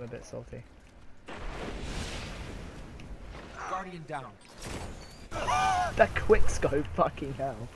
I'm a bit salty. Guardian down. That quick scope, fucking hell.